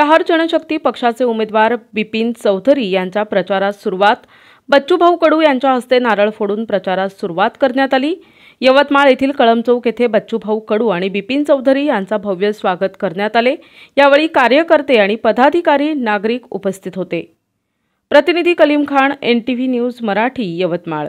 प्रहार जनशक्ती पक्षाचे उमेदवार बिपिन चौधरी यांच्या प्रचारास सुरुवात बच्चूभाऊ कडू यांच्या हस्ते नारळ फोडून प्रचारास सुरुवात करण्यात आली. यवतमाळ येथील कळमचौक येथे बच्चूभाऊ कडू आणि बिपिन चौधरी यांचा भव्य स्वागत करण्यात आले. यावेळी कार्यकर्ते आणि पदाधिकारी नागरिक उपस्थित होते. प्रतिनिधी Kalim Khan N T V news Marathi Yavatmal.